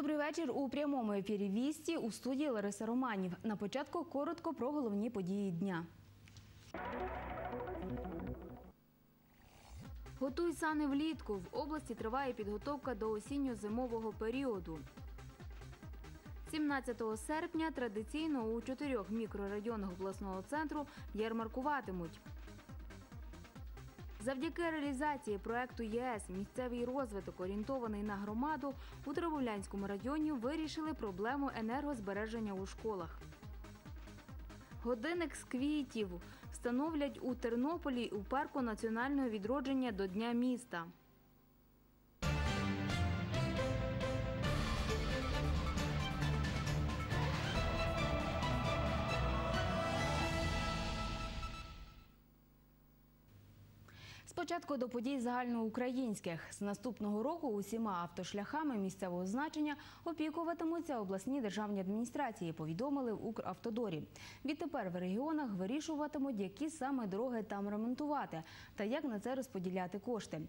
Добрий вечір. У прямому ефірі Вісті у студії Лариса Романів. На початку коротко про головні події дня. Готуй сани влітку. В області триває підготовка до осінньо-зимового періоду. 17 серпня традиційно у чотирьох мікрорайонах обласного центру ярмаркуватимуть. Завдяки реалізації проекту ЄС місцевий розвиток, орієнтований на громаду, у Теребовлянському районі вирішили проблему енергозбереження у школах. Годинник з квітів встановлять у Тернополі у парку національного відродження до Дня міста. Спочатку до подій загальноукраїнських. З наступного року усіма автошляхами місцевого значення опікуватимуться обласні державні адміністрації, повідомили в Укравтодорі. Відтепер в регіонах вирішуватимуть, які саме дороги там ремонтувати та як на це розподіляти кошти.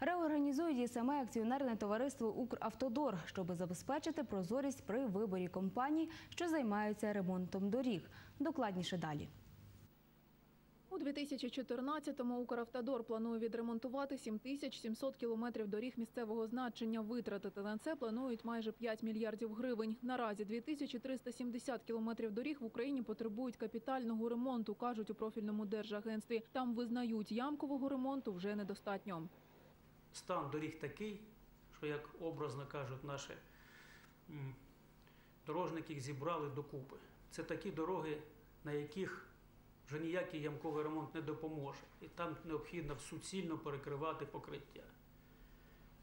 Реорганізують і саме акціонерне товариство Укравтодор, щоб забезпечити прозорість при виборі компаній, що займаються ремонтом доріг. Докладніше далі. У 2014-му Укравтодор планує відремонтувати 7700 кілометрів доріг місцевого значення. Витратити на це планують майже 5 мільярдів гривень. Наразі 2370 кілометрів доріг в Україні потребують капітального ремонту, кажуть у профільному держагентстві. Там визнають, ямкового ремонту вже недостатньо. стан доріг такий, що, як образно кажуть наші дорожники, їх зібрали докупи. Це такі дороги, на яких вже ніякий ямковий ремонт не допоможе. І там необхідно суцільно перекривати покриття.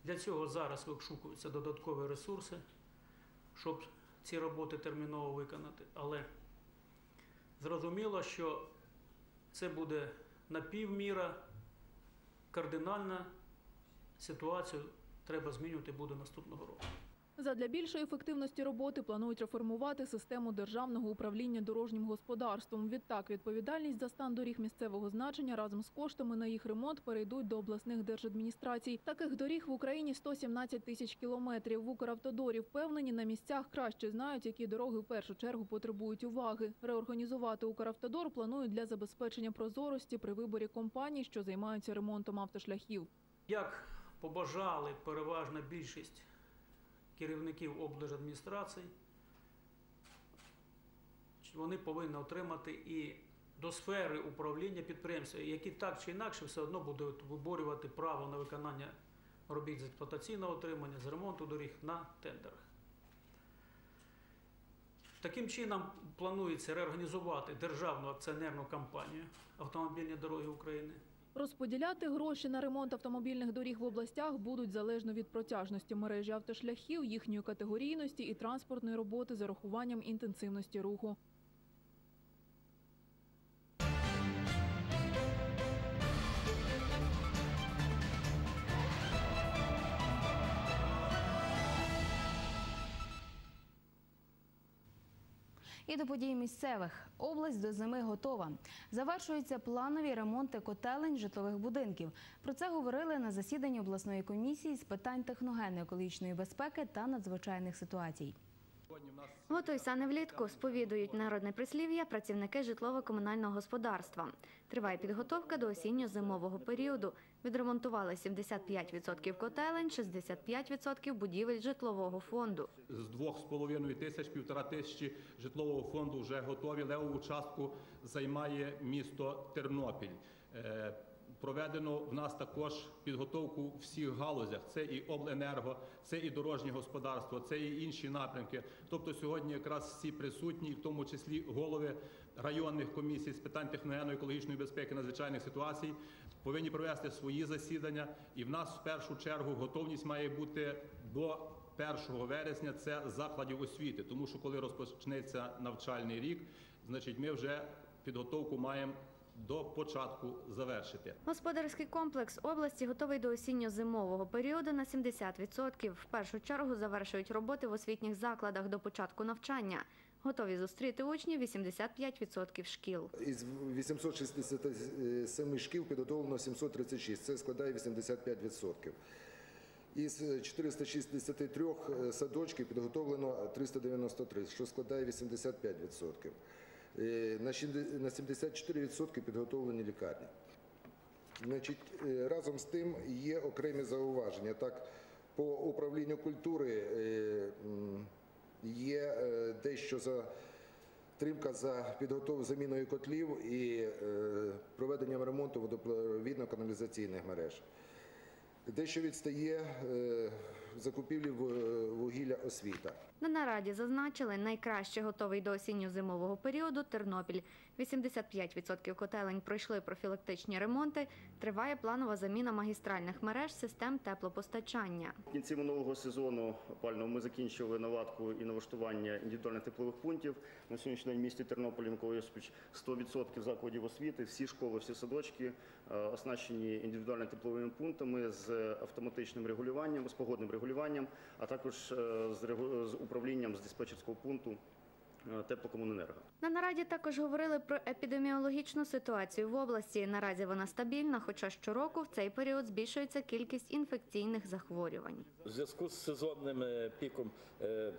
Для цього зараз вишукуються додаткові ресурси, щоб ці роботи терміново виконати. Але зрозуміло, що це буде напівміра, кардинальна ситуацію треба змінювати буде наступного року. Задля більшої ефективності роботи планують реформувати систему державного управління дорожнім господарством. Відтак, відповідальність за стан доріг місцевого значення разом з коштами на їх ремонт перейдуть до обласних держадміністрацій. Таких доріг в Україні 117 тисяч кілометрів. В Укравтодорі впевнені, на місцях краще знають, які дороги в першу чергу потребують уваги. Реорганізувати Укравтодор планують для забезпечення прозорості при виборі компаній, що займаються ремонтом автошляхів. Як побажали переважна більшість керівників облдержадміністрацій, вони повинні отримати і до сфери управління підприємства, які так чи інакше все одно будуть виборювати право на виконання робіт з експлуатаційного отримання, з ремонту доріг на тендерах. Таким чином планується реорганізувати державну акціонерну компанію Автомобільні дороги України. Розподіляти гроші на ремонт автомобільних доріг в областях будуть залежно від протяжності мережі автошляхів, їхньої категорійності і транспортної роботи з урахуванням інтенсивності руху. І до подій місцевих. Область до зими готова. Завершуються планові ремонти котелень житлових будинків. Про це говорили на засіданні обласної комісії з питань техногенно-екологічної безпеки та надзвичайних ситуацій. Готуй сани влітку сповідують народне прислів'я працівники житлово-комунального господарства. Триває підготовка до осінньо-зимового періоду. Відремонтували 75% котелень, 65% будівель житлового фонду. з двох з половиною тисяч, півтора тисячі житлового фонду вже готові. Левову частку займає місто Тернопіль. Проведено в нас також підготовку в всіх галузях. Це і обленерго, це і дорожнє господарство, це і інші напрямки. Тобто сьогодні якраз всі присутні, в тому числі голови районних комісій з питань техногенно-екологічної безпеки надзвичайних ситуацій, повинні провести свої засідання. І в нас в першу чергу готовність має бути до 1 вересня. Це закладів освіти, тому що коли розпочнеться навчальний рік, значить ми вже підготовку маємо до початку завершити. Господарський комплекс області готовий до осінньо-зимового періоду на 70%. В першу чергу завершують роботи в освітніх закладах до початку навчання. Готові зустріти учнів 85% шкіл. Із 867 шкіл підготовлено 736, це складає 85%. Із 463 садочків підготовлено 393, що складає 85%. Е, На щінде- на 74% підготовлені лікарні. Значить, е, разом з тим є окремі зауваження. Так, по управлінню культури е, є дещо за тримка за підготовку заміною котлів і проведенням ремонту водопровідно-каналізаційних мереж. Дещо відстає закупівлі вугілля освіта. На нараді зазначили, найкраще готовий до осінньо-зимового періоду Тернопіль. 85% котелень пройшли профілактичні ремонти. Триває планова заміна магістральних мереж систем теплопостачання. В кінці минулого сезону опального ми закінчили наладку і налаштування індивідуальних теплових пунктів. На сьогоднішній день в місті Тернополі Микола Йосипович 100% закладів освіти, всі школи, всі садочки е, оснащені індивідуальними тепловими пунктами з автоматичним регулюванням, з погодним регулюванням, а також е, з з управлінням з диспетчерського пункту е, теплокомуненерго. На нараді також говорили про епідеміологічну ситуацію в області. Наразі вона стабільна, хоча щороку в цей період збільшується кількість інфекційних захворювань. У зв'язку з сезонним е, піком е,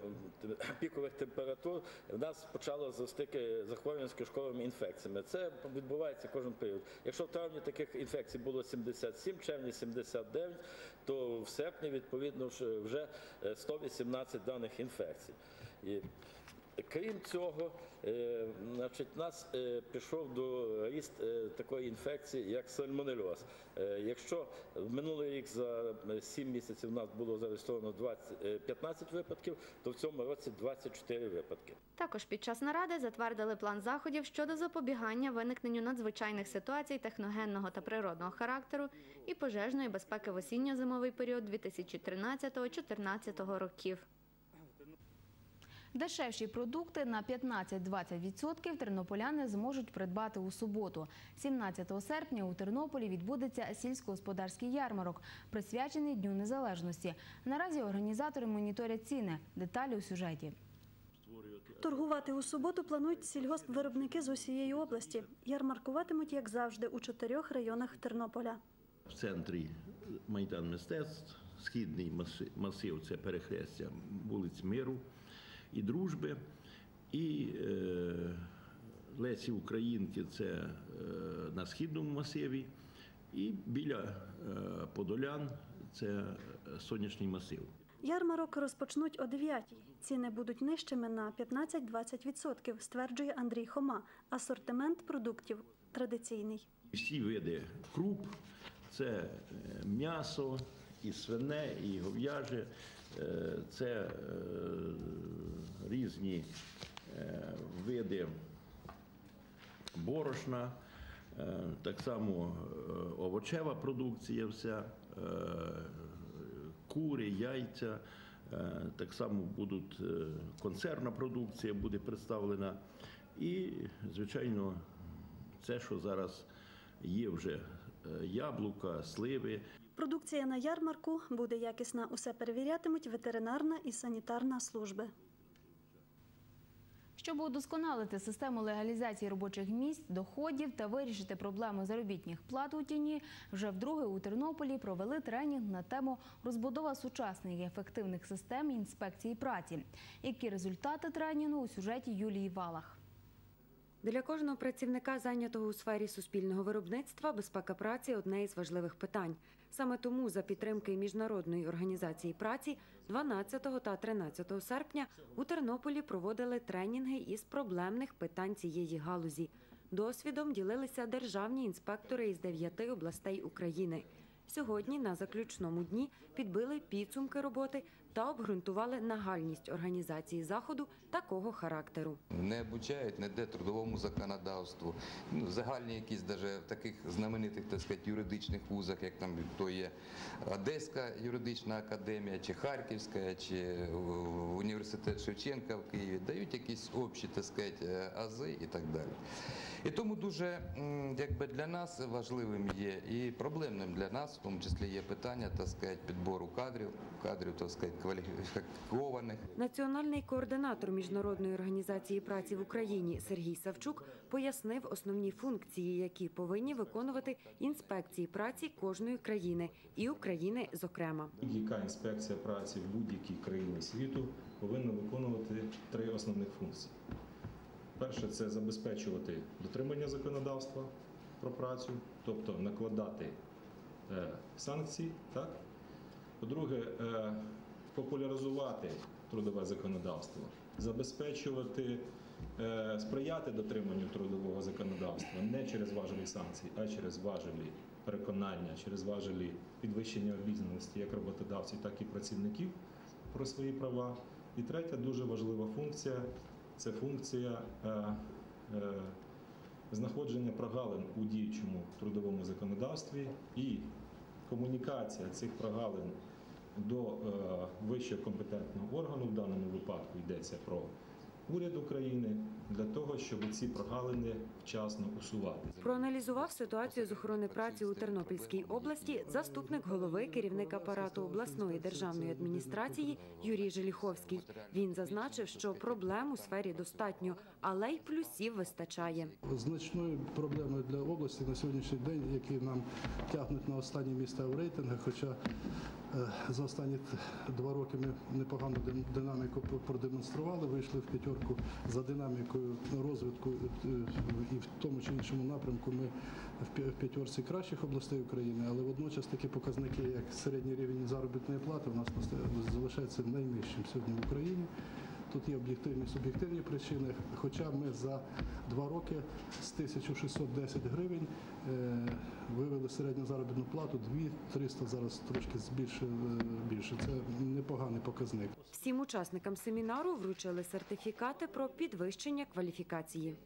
пікових температур в нас почало зростати захворювання з кишковими інфекціями. Це відбувається кожен період. Якщо в травні таких інфекцій було 77, в червні 79, то в серпні відповідно вже е, 118 даних інфекцій. І Крім цього, е, значить, нас е, пішов до ріст е, такої інфекції, як сальмонельоз. Якщо в минулий рік за 7 місяців у нас було зареєстровано 20, е, 15 випадків, то в цьому році 24 випадки. Також під час наради затвердили план заходів щодо запобігання виникненню надзвичайних ситуацій техногенного та природного характеру і пожежної безпеки в осінньо-зимовий період 2013-2014 років. Дешевші продукти на 15-20% тернополяни зможуть придбати у суботу. 17 серпня у Тернополі відбудеться сільськогосподарський ярмарок, присвячений Дню Незалежності. Наразі організатори моніторять ціни. Деталі у сюжеті. Торгувати у суботу планують сільгоспвиробники з усієї області. Ярмаркуватимуть, як завжди, у чотирьох районах Тернополя. В центрі Майдан мистецтв, східний маси- масив це перехрестя вулиць Миру і Дружби, і е, Лесі Українки це е, на східному масиві, і біля е, Подолян це сонячний масив. Ярмарок розпочнуть о 9-й. Ціни будуть нижчими на 15-20%, стверджує Андрій Хома. Асортимент продуктів традиційний. Всі види круп це м'ясо, і свине, і гов'яже, е, це е, різні е, види борошна, так само овочева продукція, вся, кури, яйця. Так само будуть консервна продукція буде представлена. І, звичайно, це, що зараз є вже яблука, сливи. Продукція на ярмарку буде якісна. Усе перевірятимуть ветеринарна і санітарна служби. Щоб удосконалити систему легалізації робочих місць, доходів та вирішити проблему заробітних плат у тіні, вже вдруге у Тернополі провели тренінг на тему розбудова сучасних і ефективних систем інспекції праці. Які результати тренінгу у сюжеті Юлії Валах? Для кожного працівника, зайнятого у сфері суспільного виробництва, безпека праці одне із важливих питань. Саме тому за підтримки міжнародної організації праці 12 та 13 серпня у Тернополі проводили тренінги із проблемних питань цієї галузі. Досвідом ділилися державні інспектори із дев'яти областей України. Сьогодні на заключному дні підбили підсумки роботи та обґрунтували нагальність організації заходу такого характеру. Не обучають ніде трудовому законодавству. Ну, загальні якісь даже в таких знаменитих, так сказати, юридичних вузах, як там то є Одеська юридична академія, чи Харківська, чи е, університет Шевченка в Києві, дають якісь общі, так сказати, е, ази і так далі. І тому дуже якби для нас важливим є і проблемним для нас в тому числі є питання, так сказати, підбору кадрів, кадрів, так сказати, кваліфікованих. Національний координатор міжнародної організації праці в Україні Сергій Савчук пояснив основні функції, які повинні виконувати інспекції праці кожної країни і України, зокрема. Будь-яка інспекція праці в будь-якій країні світу повинна виконувати три основних функції. Перше це забезпечувати дотримання законодавства про працю, тобто накладати е, санкції. Так? По-друге, е, популяризувати трудове законодавство, забезпечувати, е, сприяти дотриманню трудового законодавства не через важелі санкцій, а через важелі переконання, через важелі підвищення обізнаності як роботодавців, так і працівників про свої права. І третя дуже важлива функція це функція е, е, знаходження прогалин у діючому трудовому законодавстві і комунікація цих прогалин до е, вищого компетентного органу, в даному випадку йдеться про уряд України, для того, щоб ці прогалини вчасно усувати. Проаналізував ситуацію з охорони праці у Тернопільській області заступник голови керівник апарату обласної державної адміністрації Юрій Желіховський. Він зазначив, що проблем у сфері достатньо, але й плюсів вистачає. Значною проблемою для області на сьогоднішній день, які нам тягнуть на останні місця в рейтингах, хоча за останні два роки ми непогану дин- динаміку продемонстрували, вийшли в п'ятерку за динамікою розвитку е, і в тому чи іншому напрямку ми в п'я- п'ятерці кращих областей України, але водночас такі показники, як середній рівень заробітної плати, у нас залишається найнижчим сьогодні в Україні. Тут є об'єктивні суб'єктивні причини. Хоча ми за два роки з 1610 гривень е, вивели середню заробітну плату 2300, зараз трошки збільше більше. Це непоганий показник. Всім учасникам семінару вручили сертифікати про підвищення кваліфікації.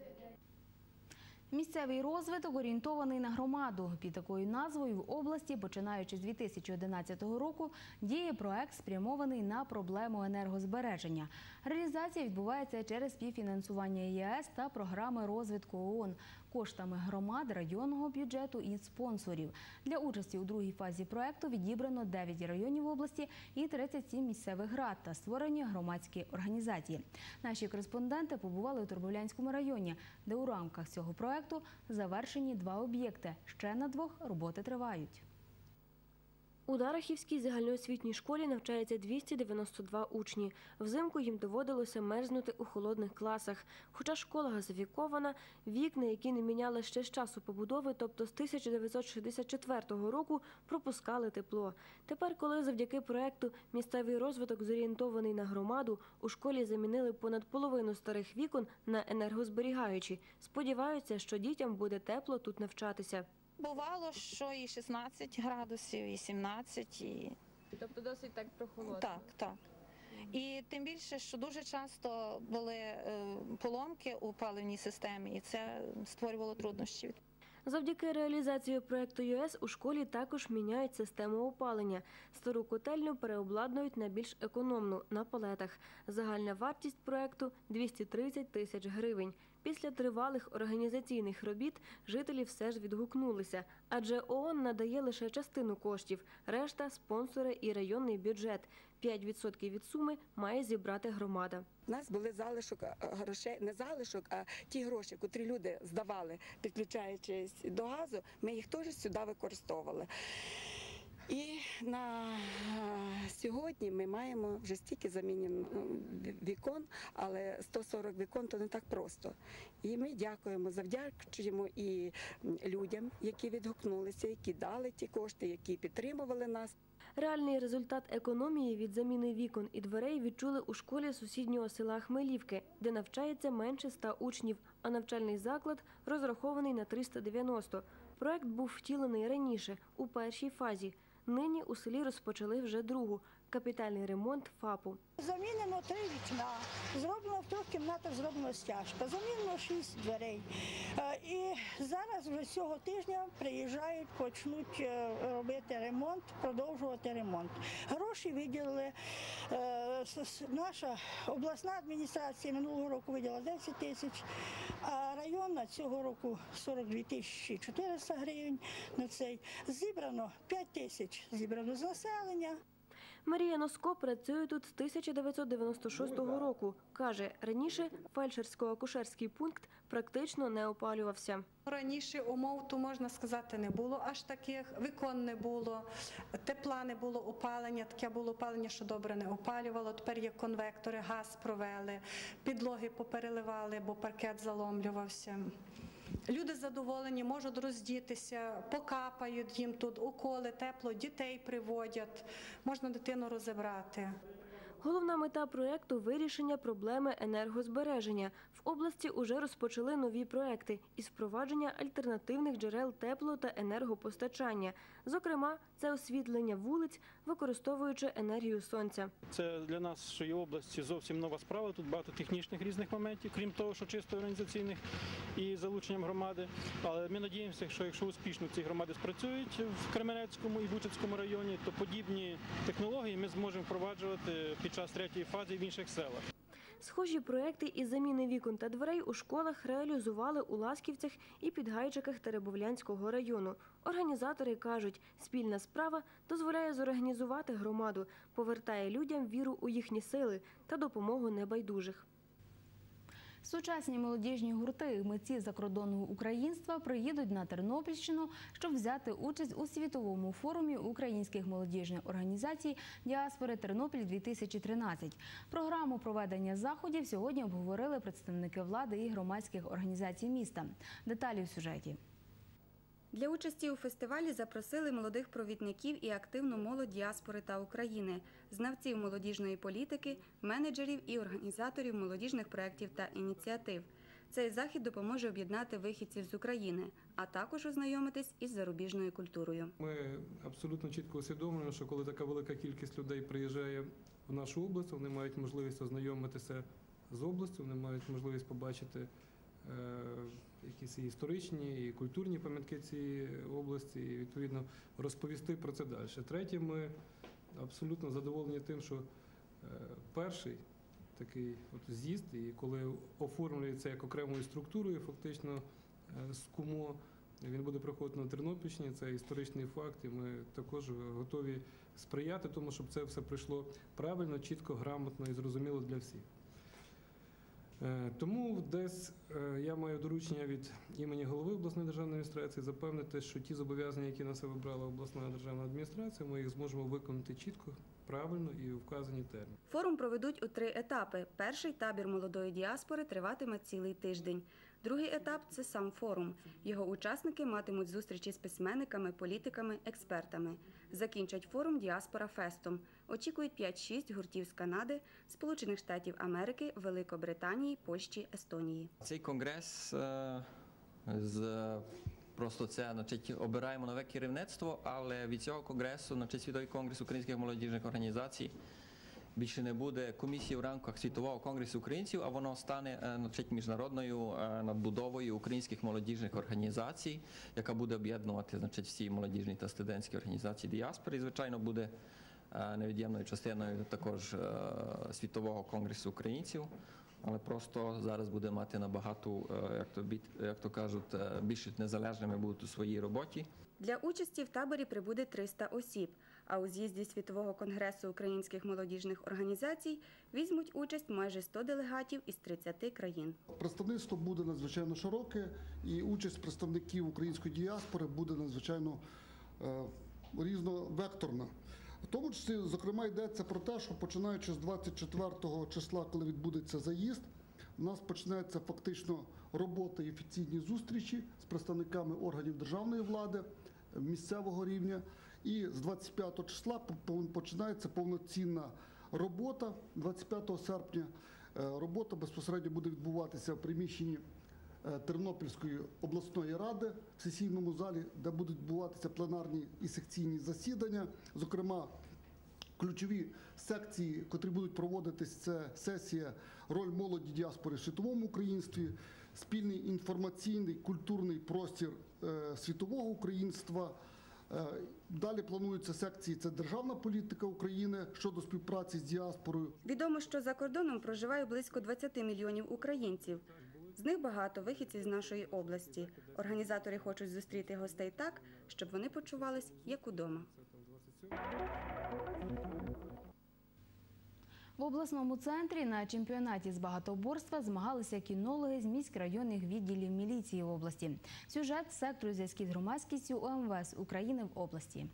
Місцевий розвиток орієнтований на громаду. Під такою назвою в області, починаючи з 2011 року, діє проект, спрямований на проблему енергозбереження. Реалізація відбувається через співфінансування ЄС та програми розвитку ООН коштами громад, районного бюджету і спонсорів. Для участі у другій фазі проекту відібрано 9 районів області і 37 місцевих рад та створені громадські організації. Наші кореспонденти побували у Турбулянському районі, де у рамках цього проекту завершені два об'єкти. Ще на двох роботи тривають. У Дарахівській загальноосвітній школі навчається 292 учні. Взимку їм доводилося мерзнути у холодних класах. Хоча школа газифікована, вікна, які не міняли ще з часу побудови, тобто з 1964 року, пропускали тепло. Тепер, коли завдяки проекту місцевий розвиток зорієнтований на громаду, у школі замінили понад половину старих вікон на енергозберігаючі. Сподіваються, що дітям буде тепло тут навчатися. Бувало, що і 16 градусів, і 17, і Тобто досить так прохолодно. так, так. І тим більше, що дуже часто були е, поломки у паливній системі, і це створювало труднощі. Завдяки реалізації проекту ЮЕС у школі також міняють систему опалення. Стару котельню переобладнують на більш економну на палетах. Загальна вартість проекту 230 тисяч гривень. Після тривалих організаційних робіт жителі все ж відгукнулися, адже ООН надає лише частину коштів, решта спонсори і районний бюджет. 5% від суми має зібрати громада. У нас були залишок грошей, не залишок, а ті гроші, котрі люди здавали, підключаючись до газу, ми їх теж сюди використовували. І на е, сьогодні ми маємо вже стільки замінено вікон, але 140 вікон то не так просто. І ми дякуємо, завдячуємо і людям, які відгукнулися, які дали ті кошти, які підтримували нас. Реальний результат економії від заміни вікон і дверей відчули у школі сусіднього села Хмелівки, де навчається менше 100 учнів, а навчальний заклад розрахований на 390. Проект був втілений раніше, у першій фазі. Нині у селі розпочали вже другу. Капітальний ремонт ФАПу. Замінено три вікна, зроблено в трьох кімнатах, зроблено стяжка, замінено шість дверей. Е, І зараз вже цього тижня приїжджають, почнуть е, робити ремонт, продовжувати ремонт. Гроші виділили. е, Наша обласна адміністрація минулого року виділила 10 тисяч, а районна цього року 42 тисячі 400 гривень на цей. Зібрано 5 тисяч зібрано з населення. Марія Носко працює тут з 1996 року. Каже, раніше фельдшерсько-акушерський пункт практично не опалювався. Раніше умов, то можна сказати, не було аж таких. Вікон не було, тепла не було, опалення. Таке було опалення, що добре не опалювало. Тепер є конвектори, газ провели, підлоги попереливали, бо паркет заломлювався. Люди задоволені, можуть роздітися, покапають їм тут уколи, тепло, дітей приводять, можна дитину розібрати. Головна мета проекту вирішення проблеми енергозбереження. В області уже розпочали нові проекти із впровадження альтернативних джерел тепло та енергопостачання. Зокрема, це освітлення вулиць, використовуючи енергію сонця. Це для нашої області зовсім нова справа. Тут багато технічних різних моментів, крім того, що чисто організаційних і залученням громади. Але ми надіємося, що якщо успішно ці громади спрацюють в Кременецькому і Бучацькому районі, то подібні технології ми зможемо впроваджувати під час третьої фази в інших селах. Схожі проекти із заміни вікон та дверей у школах реалізували у Ласківцях і Підгайчиках Теребовлянського району. Організатори кажуть, спільна справа дозволяє зорганізувати громаду, повертає людям віру у їхні сили та допомогу небайдужих. Сучасні молодіжні гурти митці закордонного українства приїдуть на Тернопільщину, щоб взяти участь у світовому форумі українських молодіжних організацій Діаспори Тернопіль 2013 Програму проведення заходів сьогодні обговорили представники влади і громадських організацій міста. Деталі в сюжеті. Для участі у фестивалі запросили молодих провідників і активну молодь діаспори та України, знавців молодіжної політики, менеджерів і організаторів молодіжних проєктів та ініціатив. Цей захід допоможе об'єднати вихідців з України, а також ознайомитись із зарубіжною культурою. Ми абсолютно чітко усвідомлюємо, що коли така велика кількість людей приїжджає в нашу область, вони мають можливість ознайомитися з областю, вони мають можливість побачити е, якісь історичні і культурні пам'ятки цієї області, і відповідно розповісти про це далі. Третє, ми абсолютно задоволені тим, що е, перший такий от з'їзд, і коли оформлюється як окремою структурою, фактично е, з КУМО, він буде проходити на Тернопільщині. Це історичний факт, і ми також готові сприяти тому, щоб це все прийшло правильно, чітко, грамотно і зрозуміло для всіх. Е, Тому десь е, я маю доручення від імені голови обласної державної адміністрації запевнити, що ті зобов'язання, які на себе брала обласна державна адміністрація, ми їх зможемо виконати чітко, правильно і у вказані терміни. Форум проведуть у три етапи. Перший табір молодої діаспори триватиме цілий тиждень. Другий етап це сам форум. Його учасники матимуть зустрічі з письменниками, політиками, експертами. Закінчать форум Діаспора Фестом. Очікують 5-6 гуртів з Канади, Сполучених Штатів Америки, Великобританії, Польщі, Естонії. Цей конгрес е, з просто це значить, обираємо нове керівництво, але від цього конгресу, значить, світовий конгрес українських молодіжних організацій. Більше не буде комісії в рамках світового конгресу українців, а воно стане е, значить, міжнародною е, надбудовою українських молодіжних організацій, яка буде об'єднувати значить, всі молодіжні та студентські організації діаспори. Звичайно, буде е, невід'ємною частиною також е, світового конгресу українців. Але просто зараз буде мати набагато, е, як то як то кажуть, е, більш незалежними будуть у своїй роботі. Для участі в таборі прибуде 300 осіб, а у з'їзді Світового конгресу українських молодіжних організацій візьмуть участь майже 100 делегатів із 30 країн. Представництво буде надзвичайно широке, і участь представників української діаспори буде надзвичайно е, різновекторна. В тому числі, зокрема, йдеться про те, що починаючи з 24 числа, коли відбудеться заїзд, у нас почнеться фактично робота і офіційні зустрічі з представниками органів державної влади е, місцевого рівня. І з 25 числа по- по- починається повноцінна робота 25 серпня. Е, Робота безпосередньо буде відбуватися в приміщенні е, Тернопільської обласної ради в сесійному залі, де будуть відбуватися пленарні і секційні засідання. Зокрема, ключові секції, котрі будуть проводитись, це сесія роль молоді діаспори в світовому українстві, спільний інформаційний культурний простір е, світового українства. Е, Далі плануються секції. Це державна політика України щодо співпраці з діаспорою. Відомо, що за кордоном проживає близько 20 мільйонів українців. З них багато вихідців з нашої області. Організатори хочуть зустріти гостей так, щоб вони почувались як удома. В обласному центрі на чемпіонаті з багатоборства змагалися кінологи з міськрайонних відділів міліції області. Сюжет сектору зв'язків з громадськістю ОМВС України в області.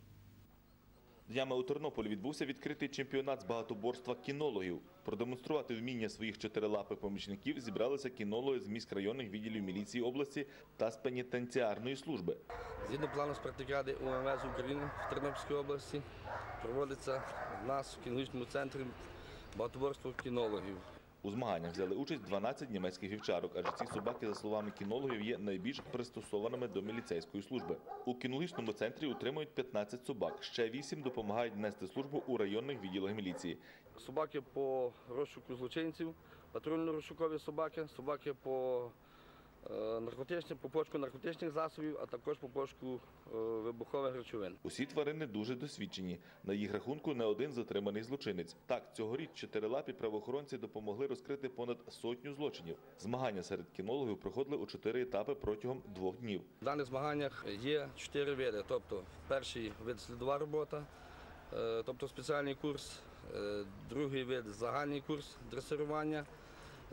Днями у Тернополі відбувся відкритий чемпіонат з багатоборства кінологів. Продемонструвати вміння своїх чотирилапих помічників зібралися кінологи з міськрайонних відділів міліції області та з пенітенціарної служби. Згідно плану спартакіади УМВС України в Тернопільській області проводиться в нас в кінологічному центрі багатоборство кінологів. У змаганнях взяли участь 12 німецьких вівчарок, адже ці собаки, за словами кінологів, є найбільш пристосованими до міліцейської служби. У кінологічному центрі утримують 15 собак. Ще 8 допомагають нести службу у районних відділах міліції. Собаки по розшуку злочинців, патрульно-розшукові собаки, собаки по наркотичних, по пошуку наркотичних засобів, а також по пошуку е, вибухових речовин. Усі тварини дуже досвідчені. На їх рахунку не один затриманий злочинець. Так, цьогоріч чотирилапі правоохоронці допомогли розкрити понад сотню злочинів. Змагання серед кінологів проходили у чотири етапи протягом двох днів. В даних змаганнях є чотири види. Тобто, перший вид слідова робота, е, тобто спеціальний курс, е, другий вид загальний курс дресирування,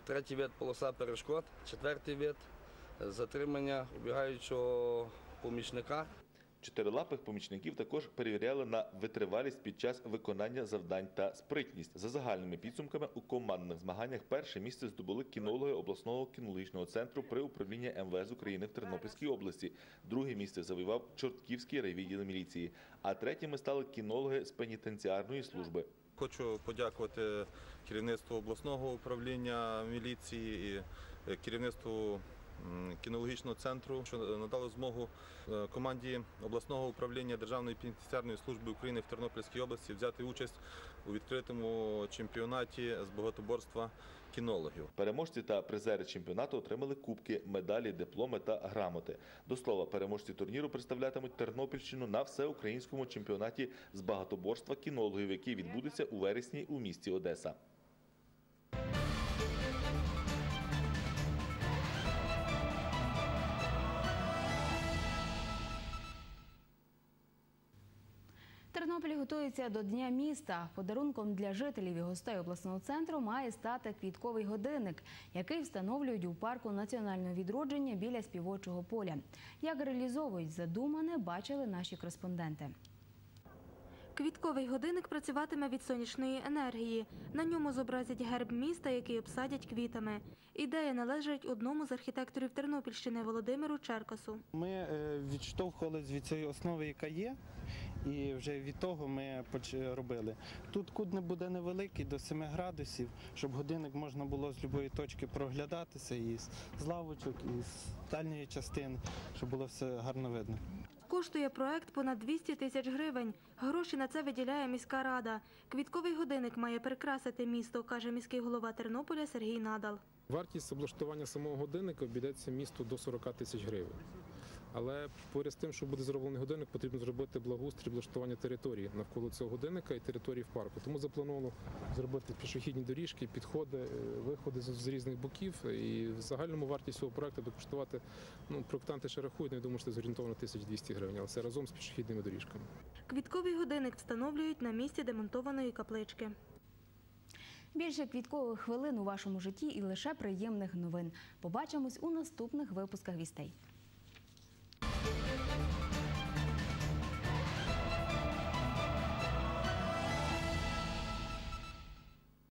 третій вид полоса перешкод, четвертий вид е, затримання убігаючого помічника. Чотирилапих помічників також перевіряли на витривалість під час виконання завдань та спритність. За загальними підсумками у командних змаганнях перше місце здобули кінологи обласного кінологічного центру при управлінні МВС України в Тернопільській області. Друге місце завоював Чортківський райвідділ міліції, а третіми стали кінологи з пенітенціарної служби. Хочу подякувати керівництву обласного управління міліції і керівництву кінологічного центру, що надали змогу е, команді обласного управління Державної пенітенціарної служби України в Тернопільській області взяти участь у відкритому чемпіонаті з багатоборства кінологів. Переможці та призери чемпіонату отримали кубки, медалі, дипломи та грамоти. До слова, переможці турніру представлятимуть Тернопільщину на всеукраїнському чемпіонаті з багатоборства кінологів, який відбудеться у вересні у місті Одеса. Готується до Дня міста. Подарунком для жителів і гостей обласного центру має стати квітковий годинник, який встановлюють у парку національного відродження біля співочого поля. Як реалізовують задумане, бачили наші кореспонденти. Квітковий годинник працюватиме від сонячної енергії. На ньому зобразять герб міста, який обсадять квітами. Ідея належить одному з архітекторів Тернопільщини Володимиру Черкасу. Ми е, відштовхувалися від цієї основи, яка є, і вже від того ми поч- робили. Тут кут не буде невеликий, до 7 градусів, щоб годинник можна було з будь-якої точки проглядатися, і з лавочок, і з дальньої частини, щоб було все гарно видно. Коштує проект понад 200 тисяч гривень. Гроші на це виділяє міська рада. Квітковий годинник має прикрасити місто, каже міський голова Тернополя Сергій Надал. Вартість облаштування самого годинника обійдеться місту до 40 тисяч гривень. Але поряд з тим, що буде зроблений годинник, потрібно зробити благоустрій облаштування території навколо цього годинника і території в парку. Тому заплановано зробити пішохідні доріжки, підходи, е, виходи з, різних боків. І в загальному вартість цього проекту буде коштувати, ну, проектанти ще рахують, ну, я думаю, що це зорієнтовно 1200 гривень, але це разом з пішохідними доріжками. Квітковий годинник встановлюють на місці демонтованої каплички. Більше квіткових хвилин у вашому житті і лише приємних новин. Побачимось у наступних випусках вістей.